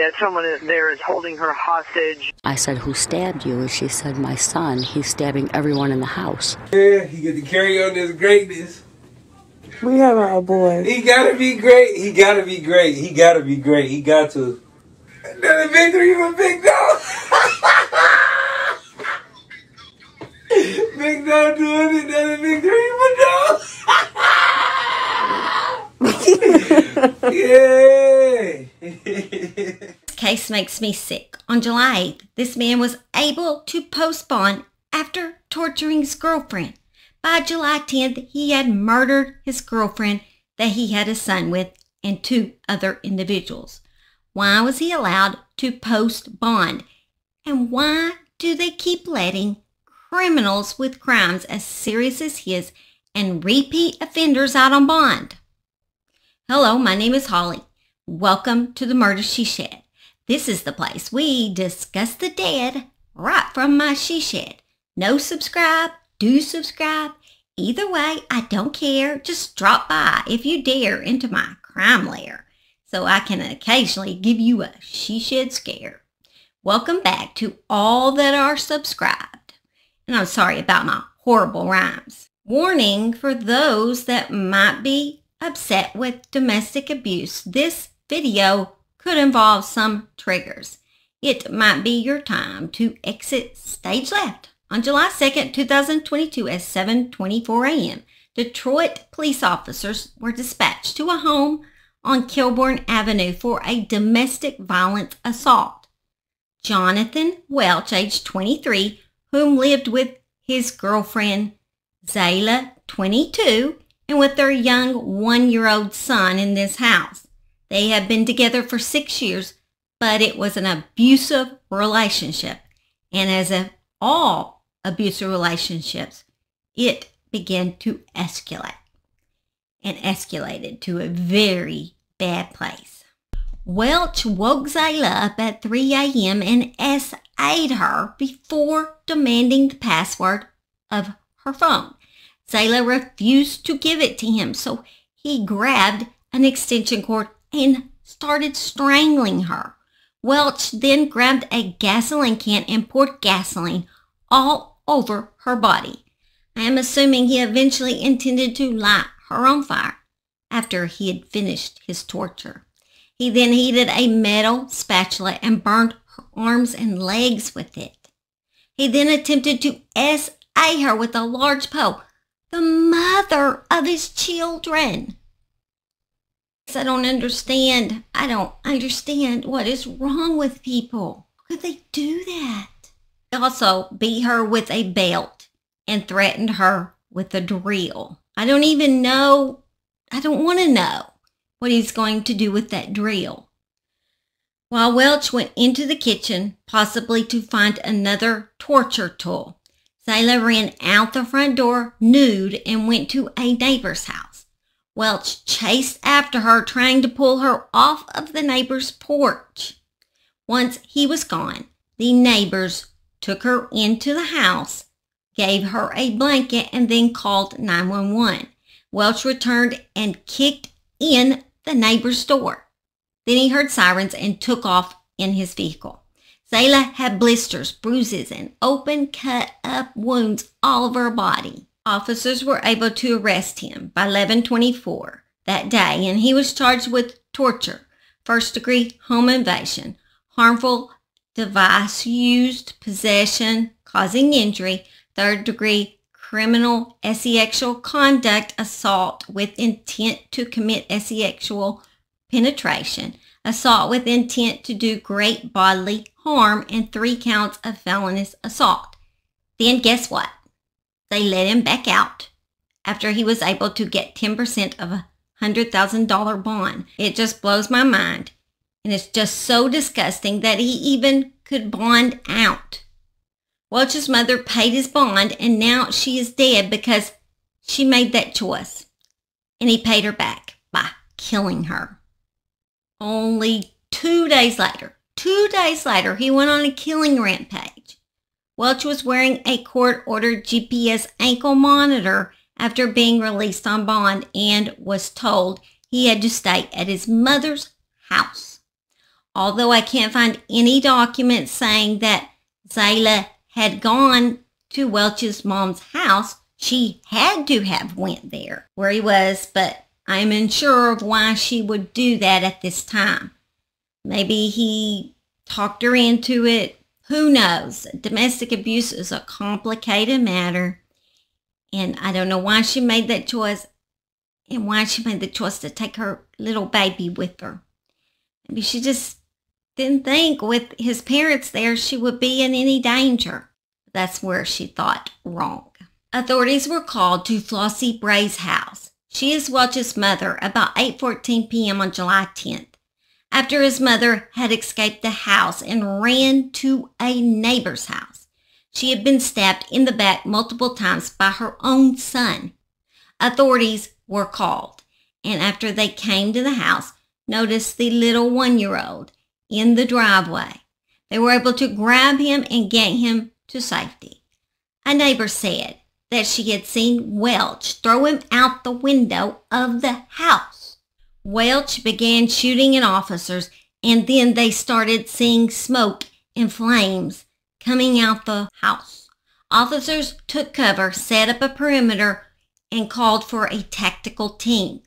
stated that someone there is holding her hostage. I said, Who stabbed you? And she said, My son. He's stabbing everyone in the house. Yeah, he get to carry on this greatness. We have a boy. He gotta be great. He gotta be great. He gotta be great. He got to. Another victory for Big Dog. Big Dog doing it. another victory for Dog. yeah. Case makes me sick. On July 8th, this man was able to post bond after torturing his girlfriend. By July 10th, he had murdered his girlfriend that he had a son with and two other individuals. Why was he allowed to post bond? And why do they keep letting criminals with crimes as serious as his and repeat offenders out on bond? Hello, my name is Holly. Welcome to the Murder She Shed. This is the place we discuss the dead right from my she shed. No subscribe, do subscribe. Either way, I don't care. Just drop by if you dare into my crime lair so I can occasionally give you a she shed scare. Welcome back to all that are subscribed. And I'm sorry about my horrible rhymes. Warning for those that might be upset with domestic abuse. This video could involve some triggers. It might be your time to exit stage left. On July 2nd, 2022 at 7.24 a.m., Detroit police officers were dispatched to a home on Kilbourn Avenue for a domestic violence assault. Jonathan Welch, age 23, whom lived with his girlfriend Zayla, 22, and with their young one-year-old son in this house. They had been together for six years, but it was an abusive relationship. And as of all abusive relationships, it began to escalate and escalated to a very bad place. Welch woke Zayla up at 3 a.m. and SA'd her before demanding the password of her phone. Zayla refused to give it to him, so he grabbed an extension cord and started strangling her. Welch then grabbed a gasoline can and poured gasoline all over her body. I am assuming he eventually intended to light her on fire after he had finished his torture. He then heated a metal spatula and burned her arms and legs with it. He then attempted to S.A. her with a large pole, the mother of his children. I don't understand. I don't understand what is wrong with people. How could they do that? also beat her with a belt and threatened her with a drill. I don't even know, I don't want to know what he's going to do with that drill. While Welch went into the kitchen, possibly to find another torture tool, Zayla ran out the front door nude and went to a neighbor's house. Welch chased after her, trying to pull her off of the neighbor's porch. Once he was gone, the neighbors took her into the house, gave her a blanket, and then called 911. Welch returned and kicked in the neighbor's door. Then he heard sirens and took off in his vehicle. Zayla had blisters, bruises, and open cut up wounds all over her body. Officers were able to arrest him by 1124 that day, and he was charged with torture, first degree home invasion, harmful device used, possession, causing injury, third degree criminal sexual conduct, assault with intent to commit sexual penetration, assault with intent to do great bodily harm, and three counts of felonious assault. Then guess what? They let him back out after he was able to get 10% of a $100,000 bond. It just blows my mind and it's just so disgusting that he even could bond out. Welch's mother paid his bond, and now she is dead because she made that choice. And he paid her back by killing her. Only two days later, two days later, he went on a killing rampage. Welch was wearing a court-ordered GPS ankle monitor after being released on bond and was told he had to stay at his mother's house. Although I can't find any documents saying that Zayla had gone to Welch's mom's house, she had to have went there where he was, but I'm unsure of why she would do that at this time. Maybe he talked her into it. Who knows? Domestic abuse is a complicated matter. And I don't know why she made that choice and why she made the choice to take her little baby with her. Maybe she just didn't think with his parents there she would be in any danger. That's where she thought wrong. Authorities were called to Flossie Bray's house. She is Welch's mother about 8.14 p.m. on July 10th after his mother had escaped the house and ran to a neighbor's house. She had been stabbed in the back multiple times by her own son. Authorities were called, and after they came to the house, noticed the little one-year-old in the driveway. They were able to grab him and get him to safety. A neighbor said that she had seen Welch throw him out the window of the house. Welch began shooting at officers, and then they started seeing smoke and flames coming out the house. Officers took cover, set up a perimeter, and called for a tactical team.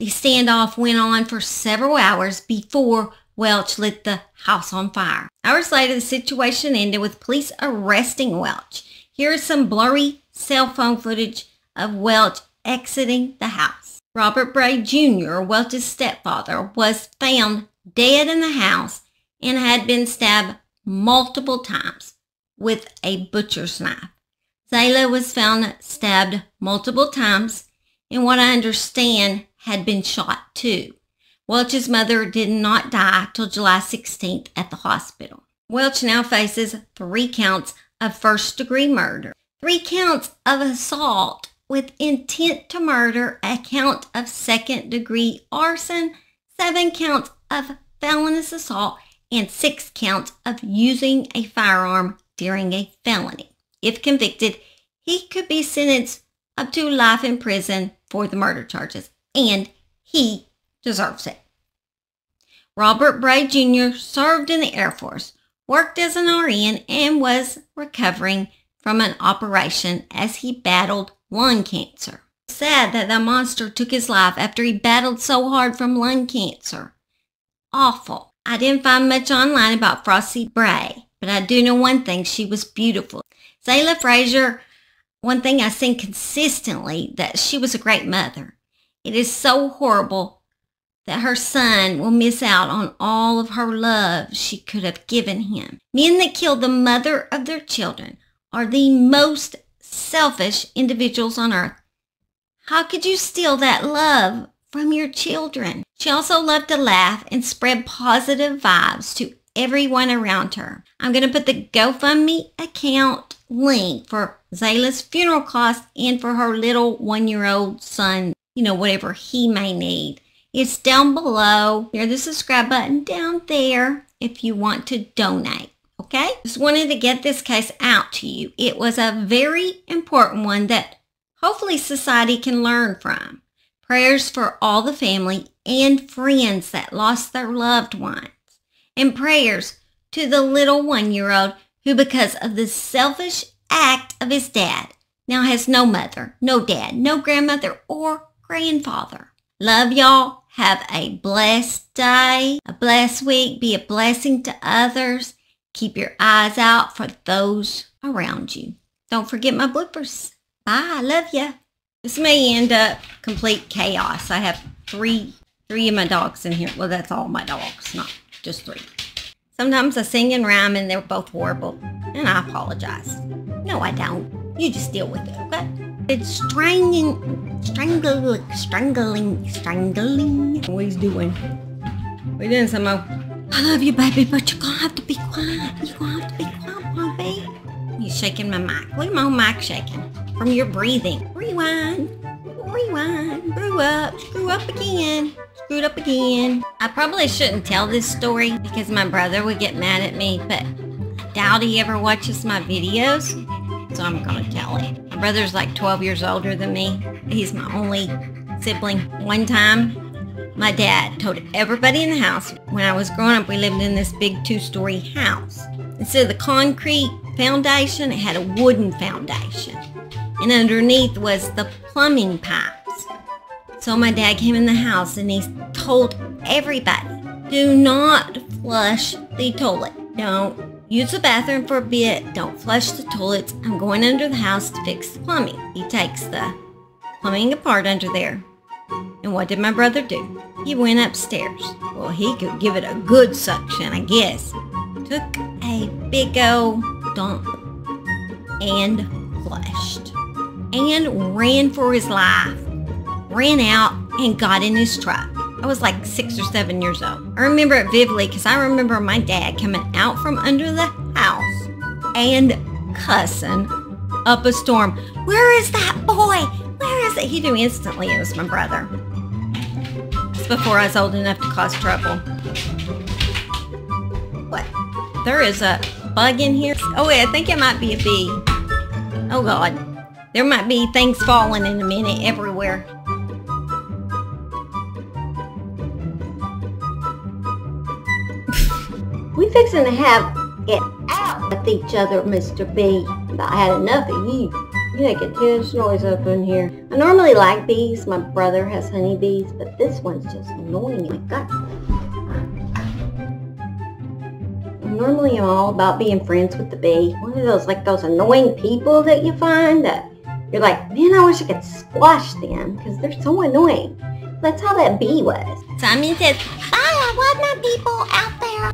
The standoff went on for several hours before Welch lit the house on fire. Hours later, the situation ended with police arresting Welch. Here is some blurry cell phone footage of Welch exiting the house. Robert Bray Jr., Welch's stepfather, was found dead in the house and had been stabbed multiple times with a butcher's knife. Zayla was found stabbed multiple times and what I understand had been shot too. Welch's mother did not die till July 16th at the hospital. Welch now faces three counts of first degree murder, three counts of assault with intent to murder, a count of second degree arson, seven counts of felonious assault, and six counts of using a firearm during a felony. If convicted, he could be sentenced up to life in prison for the murder charges, and he deserves it. Robert Bray Jr. served in the Air Force, worked as an RN, and was recovering from an operation as he battled lung cancer. Sad that the monster took his life after he battled so hard from lung cancer. Awful. I didn't find much online about Flossie Bray, but I do know one thing. She was beautiful. Zayla Frasier, one thing I've seen consistently, that she was a great mother. It is so horrible that her son will miss out on all of her love she could have given him. Men that kill the mother of their children are the most selfish individuals on earth. How could you steal that love from your children? She also loved to laugh and spread positive vibes to everyone around her. I'm going to put the GoFundMe account link for Zayla's funeral costs and for her little one-year-old son, you know, whatever he may need. It's down below. There's the subscribe button down there if you want to donate. Okay? Just wanted to get this case out to you. It was a very important one that hopefully society can learn from. Prayers for all the family and friends that lost their loved ones. And prayers to the little one-year-old who because of the selfish act of his dad now has no mother, no dad, no grandmother or grandfather. Love y'all. Have a blessed day, a blessed week. Be a blessing to others. Keep your eyes out for those around you. Don't forget my bloopers. Bye. I love ya. This may end up complete chaos. I have three three of my dogs in here. Well, that's all my dogs, not just three. Sometimes I sing and rhyme and they're both horrible. And I apologize. No, I don't. You just deal with it, okay? It's strangling, strangling, strangling, strangling. What he's doing? What are you doing, Samo? I love you, baby, but you're gonna have to be have to be quiet, baby. He's shaking my mic. Look at my mic shaking from your breathing. Rewind, rewind, grew up, screw up again, screwed up again. I probably shouldn't tell this story because my brother would get mad at me, but I doubt he ever watches my videos, so I'm gonna tell it. My brother's like 12 years older than me. He's my only sibling. One time, My dad told everybody in the house when I was growing up, we lived in this big two story house. Instead of the concrete foundation, it had a wooden foundation. And underneath was the plumbing pipes. So my dad came in the house and he told everybody do not flush the toilet. Don't use the bathroom for a bit. Don't flush the toilets. I'm going under the house to fix the plumbing. He takes the plumbing apart under there. What did my brother do? He went upstairs. Well, he could give it a good suction, I guess. Took a big old dump and flushed. And ran for his life. Ran out and got in his truck. I was like six or seven years old. I remember it vividly because I remember my dad coming out from under the house and cussing up a storm. Where is that boy? Where is it? He knew instantly it was my brother. Before I was old enough to cause trouble. What? There is a bug in here? Oh wait, I think it might be a bee. Oh god. There might be things falling in a minute everywhere. we fixing to have it out with each other, Mr. B. I had enough of you. You make a huge noise up in here. I normally like bees. My brother has honeybees, but this one's just annoying my gut. Normally I'm all about being friends with the bee. One of those, like those annoying people that you find that you're like, man, I wish I could squash them because they're so annoying. That's how that bee was. Simon says, bye, I love my people out there.